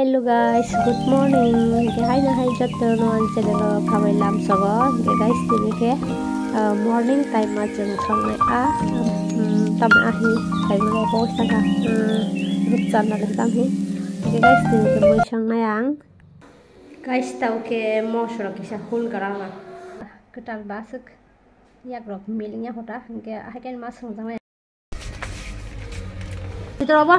Hello guys good morning hi hi जत्तनो अनसे लेलो खबाय लाम सग गाइस दिनेखे मॉर्निंग टाइम मा जों थांनाय आ तब आहि खायबो बोसाखा रुप जानना लेखाम हि गाइस दिनेखे बोय छांनाय आं गाइस ताउके मोसर किसा हुल गराना कटाल बासक या ग्रुप मिलिया होता हंगे आहेकन मा संजामाय इतरो बा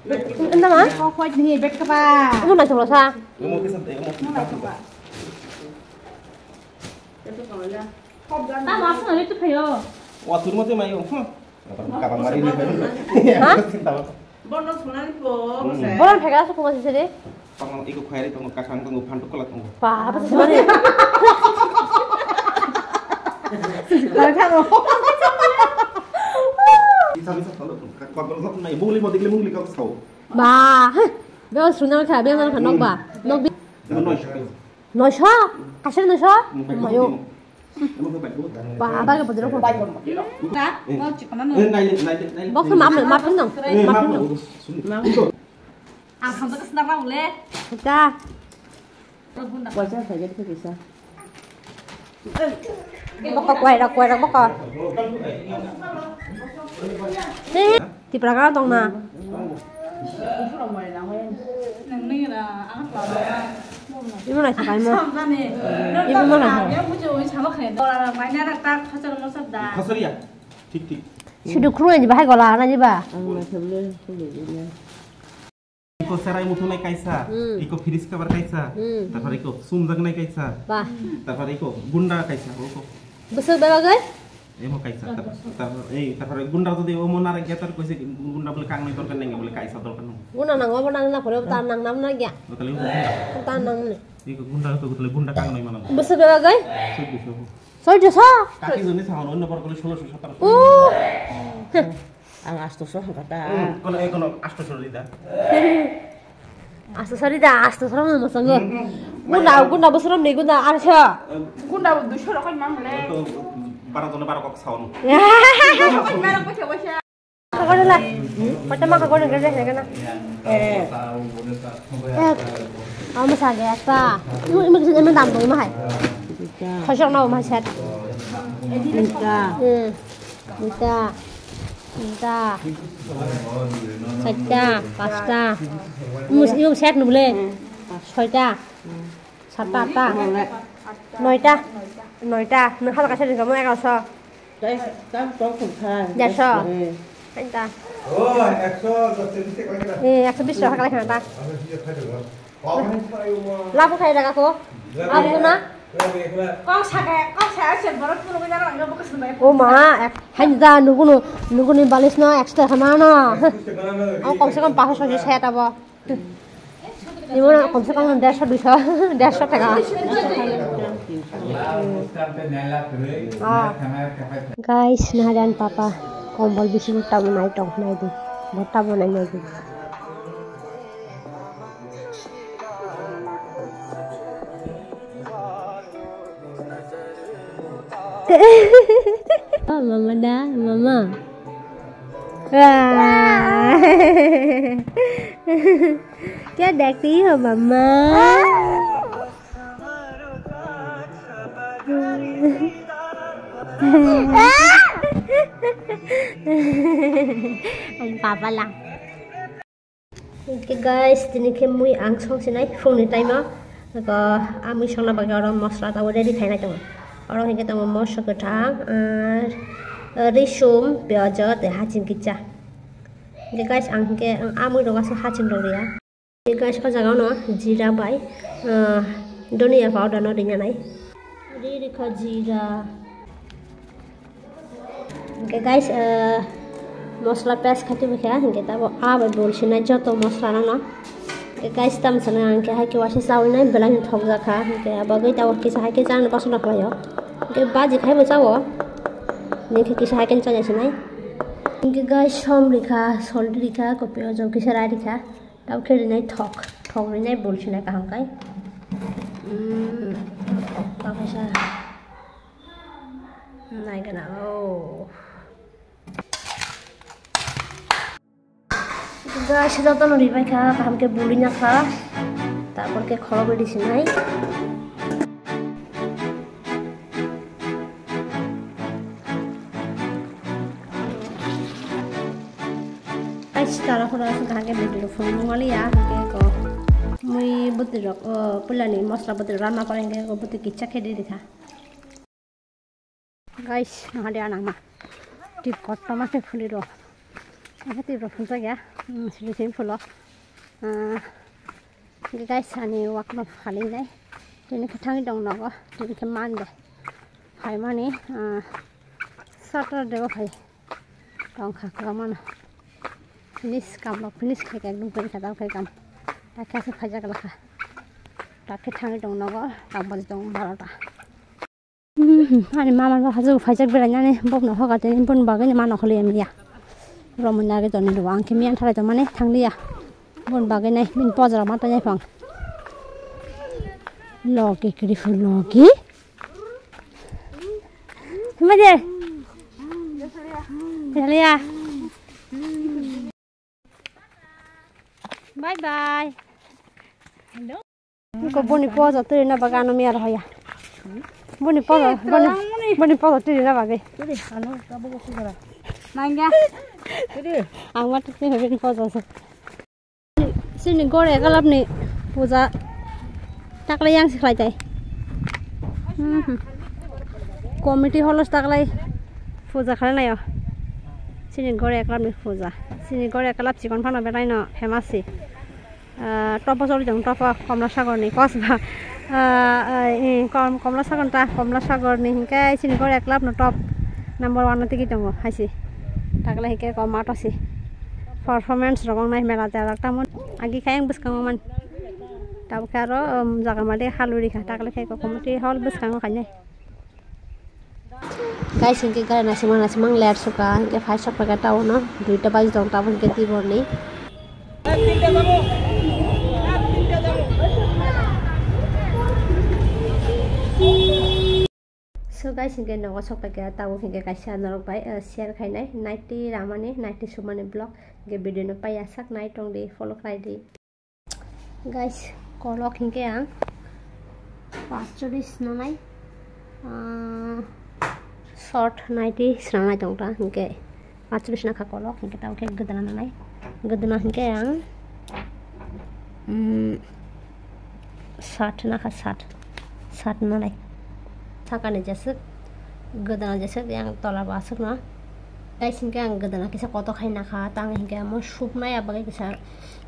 Ano naman? Kukuha din hibet ka pa. Ano na tulo sa? Umuti sa tayo, umuti sa tayo. Tama, asa na nito kayo? Watur mo tayo mayo. Kapang marinig ba yun? Ha? Bono sunali po. Bono pega sa kung kasi sila? Pang ikaw kaya rin, pang kasang pang upan tukulat mo. Pa, basta sa mali. Kaya ka mo. साबिसा तल ककबर जक नै बुंगले मदिगले मुंगले कक छौ बा बे सुना खा बे मन खनक बा नक बे नश Não sei se você está cái bột bay còn cá, bao chỉ còn năm người. Này này này. Bóc cái mắm nữa, mắm nữa, mắm nữa. À không được cái nào đâu lẽ. Cá. Quay ra phải dân cái gì sao? Bóc Não sei se você está coi. di belakang dong nah ini mana sampai mau ini mana sudah kru aja bahaya kalau anak aja iko serai mutu naik kaisa. Hmm. Iko firis kabar kaisa. Hmm. Tapar iko sumdang naik kaisa. Tapi iko bunda kaisa. Iko. Besar berapa guys? এই মই কাইছা তারপর এই তারপরে গুন্ডা যদি ও মনার গিয়া তার কইছে গুন্ডা বলে কাং নাই দরকার নাই বলে কাইছা দরকার নাই গুন্ডা নাং ওবা নাং না পরে তার নাং নাম না গিয়া তাহলে তার নাম নাই এই গুন্ডা তো তাহলে গুন্ডা কাং নাই মানে বসে বেগা গাই সইছো সইছো কাকি জনি সাউন অন্য পর কইলে 1600 1700 ও আর আসতো সহ কথা কোন এই কোন আসতো সরিদা আসতো সরিদা আসতো সরম মসঙ্গ গুন্ডা গুন্ডা বসরম নেই গুন্ডা আর গুন্ডা 200 রকম মামলে dusur aku memang boleh. Itu barang tuh barang kok sahon. Aku merah pakai wajah. Kau dah lah. Pertama kau dah kerja ni kena. Eh. Eh, kamu masih ada apa? Ibu ibu kesini ibu tampung ibu hai. Bisa. Kau siapa nama masih ada? Bisa. Hmm. Minta. Minta. Satu, pasta. Mus ibu set nu boleh. ছয়টা সাতটা আটটা নয়টা? নয়টা। নয় সাত কাছে দিছো মই এগারোশ Oh, একশো টাকা? একশো বিশ টাকা খানাটা? লাভ খাই টাকা কো লাভ না. ও মা হাই দা নুকুনো নুকুনি বালিশ ন এক্সট্রা খানা ন। না। কমসে কম পাঁচশো ছশো সেট আব এমন কমসে কম দেড়শো দুশো দেড়শো টাকা। গাইস নাহারান পাপা কম্বল বেশি টং নাই টং নাই দি ভর্তা বনাই নাই দি oh, mama dah, mama. Wah. Cho đẹp tí hả mama? Papa lang Okay guys, dinike mui ang song sinai phone ni time ko ami song na baga ram masla ta ready khai na tong aro hike tong mosha ko thang ar rishum pyaja te hachin kicha Okay guys, ang hike ang amui ro gasa hachin ro ya Okay guys, ko jaga no jira bai doniya powder no dinya nai ri rikha jira Okay guys, মশলা পেঁয়াজ খাইতে মুখে কিন্তু আবার বলছি না যত মশলা না guys tam sana angke hai ke wasi sawi nai belang thok ja kha ke abagai taw ke sa hai ke jan pasuna khlayo ke baji khai bo chawo ni ke kisa hai ken chanya sinai ke guys som rikha sol rikha ko pe jo ke sara rikha taw ke nai thok thok nai bol sinai ka hangkai hmm pa sa nai kana oh guys যত নরিবাই খা কামকে বুড়ি না খা তারপরকে খড় বেড়েছি নাই guys tara khora sa kage video phone ngali ya ke ko mui buti rok pulani mosla buti rama parenge ko buti kicha khedi dikha guys nahade ana ma tip kotto ma ke phuli ro apa tip ro phun sa ya sini sini phulo guys ani wak ma khali nai tini khatang dong no ko tini ke man de khai mani saturday khai dong kha ka mana finish কাম বা finish খাই একদম করে খাতাম খাই কাম তাকে আছে ফাইজা গেল খা তাকে ঠাঙি দং নগর তাক romana cái dọn này đồ ăn kim yên thay cho mane thằng lia. Buồn bảo cái này, mình po giờ mắt tay nhảy phòng. Lo cái cái phun lo cái mà đi. Đi à bye bye. Hello có bốn đi bỏ giờ tôi nó bà gan nó mía rồi à bốn đi bỏ giờ bốn đi bỏ giờ tôi nó bà cái committee হল তাকলাই পূজা খালে নাই চিনি ঘরে একলাপ পূজা। চিনি ঘরে একলাপ চিকন fun বেলাই ন ফেমাসি টপা চলি যাওঁ টপা কমলা সাগর নি কস বা। কমলা সাগর তা কমলা সাগর নি হিংকাই চিনি ঘরে একলাপ ন টপ। নম্বর ওয়ান থেকে দাঁড়ো হাইছি থাকলে শিকে কমাত আছে পারফরমেন্স রকম নাই মেলাতে আর একটা মন আগে খাই বুঝকাঙ মান। তারপরে আরো জায়গা মাঠে হালুরি খা থাকলে খাই কমতি হল বুঝকাঙ খাই নাই। গাই সিঙ্কি গাই নাচে নাচিমাং নাচে মান লেট সকা ফাইভ সকা টাও দুইটা বাজি দাও তারপর দিব নেই गाय सिंगे नगो सक पैके ताऊ हिंगे कासा नरक बाय शेयर खाइनाय नाइटी रामाने नाइटी सुमाने ब्लॉग गे वीडियो ने पाया सक नाइट ओं फॉलो खाइ दे गाइस कलक हिंगे आं पाचड़ी स्नानाय शॉर्ट नाइटी स्नानाय दंगा हिंगे पाचड़ी स्नाखा कलक हिंगे ताऊ के गदना नालाय गदना हिंगे आं साठ नाखा साठ साठ नालाय थाखानाय जासो gada jesa yang tola basuk na. Ai singka gada na kisa koto khai na kha tang hingka mo sup na ya bagai kisa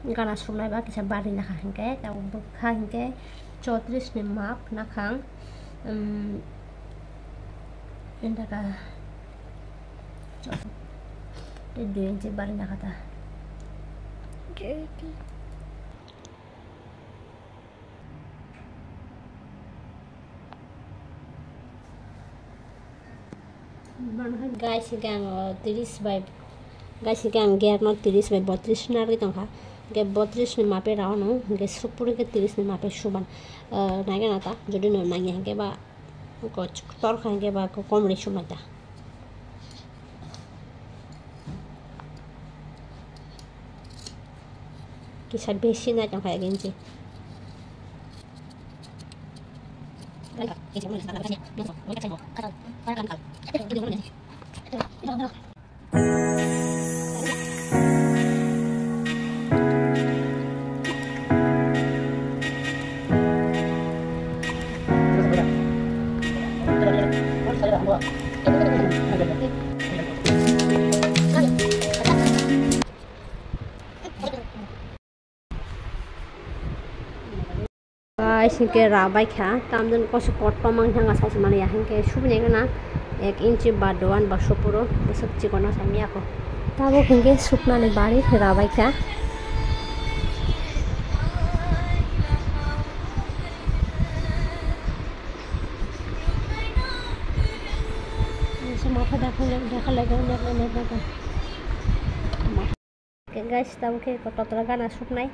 gana sup na ba kisa bari na kha hingka ta bu kha hingka 34 ni map na khang um inda ka de 2 inch bari na kha ta. गाय सिगां त्रिस गाय सिगां त्रिस bye बत्रिस नारि दंहा गे ने मापे रावनो गे सुपुरगे त्रिसनि मापे सुबान नागे ना था, जो नो नागे हांगे के तौर खांगे बा कमरे सुमाता किसा बेसी ना दंहा गेंजे Gracias. guys, ini ke rabai kah? Tamu dan kau support pemanggang asal semalam ya, ini ke subuhnya kan? Nah. এক ইঞ্চি বা দোয়ান বা সপুরো এসব চিকনাস আমি আঁকো তাও কিনে শুকনানি বাড়ির রাবাইকা গাছ তাও কত গান আসুক নাই।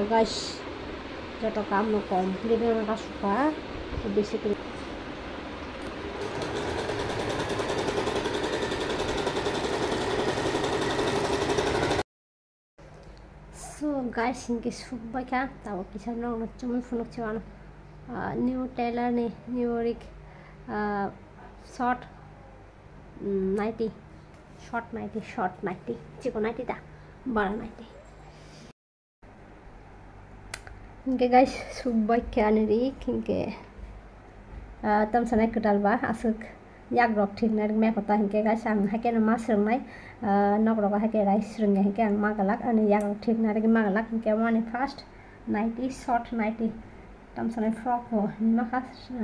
দেখা গাইস যেটা কাম। কমপ্লিট আমরা সোফা বেশি করে গায়ে সিনকে শুকবা খা তারপর কিছু চুমন ফোন হচ্ছে মানো নিউ টেলার নে নিউ রিক short nighty short nighty short nighty Chicco nighty দা বড় নাইটি इंक गाय सुनिगे तम सेना कटालबा आस जग्रक ठीक ना मैकता हिंके गायके मा सरें नगर हाके रायसे हिंके आ मागलाक जग्रक ठीक ना मागलाक हिंके मानी फार्ष्ट नाइटी शर्ट नाइटी तम सेना फ्रक हो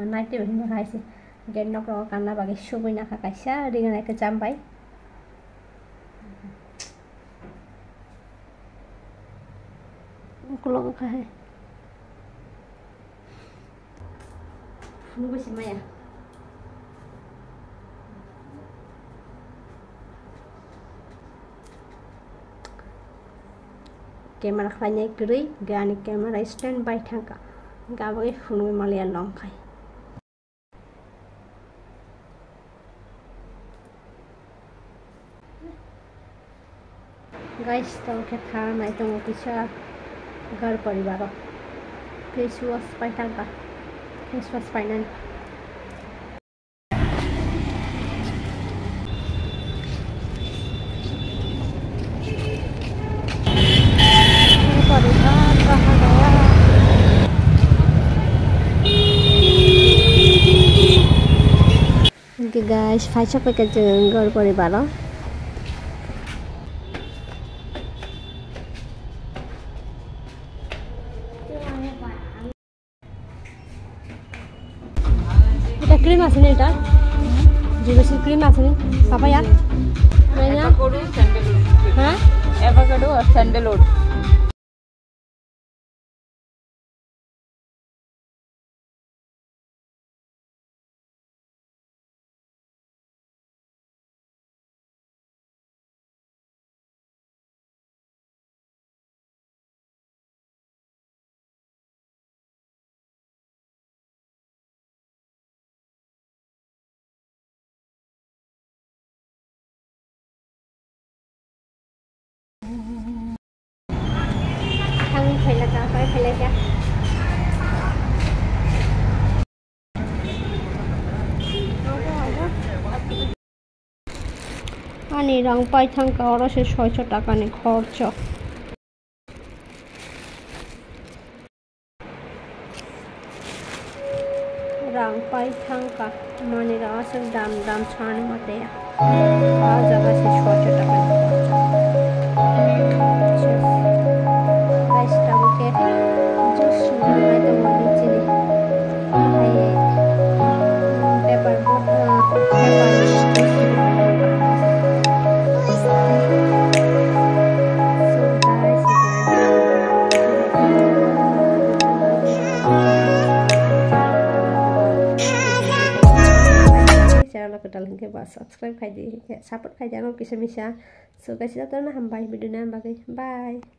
नाइटी रायसे हिंके नगर कानना बगे सुबैना खाई रिंगना के 누구시 뭐야? ক্যামেরা খাইনাই করি গানি ক্যামেরা স্ট্যান্ড বাই থাকা গাবই ফুনুই মালিয়া লঙ্কাই গাইস তোমাকে থাকা নাই তোমার কিছু ঘর পরিবার ফেস ওয়াশ পাই থাকা this was final Okay guys, phải shop cái chân gọi của đi cream আছে না এটা জিরোসির ক্রিম আছে না পাপায়া avocado sandalwood হ্যাঁ avocado or sandalwood করে তারপরে ফেলে যা અને રંગ પાયથાંગ કરો છે છ છ ટકાની ખર્ચો રંગ પાયથાંગ મને રસ ડામ ડામ છાણ માટે આ જગા છે છ છ ટકાની ખર્ચો kaji, ya, sapot kaji ano pisa misa. So, kasi tatawin na hambay, bidunan. Bye!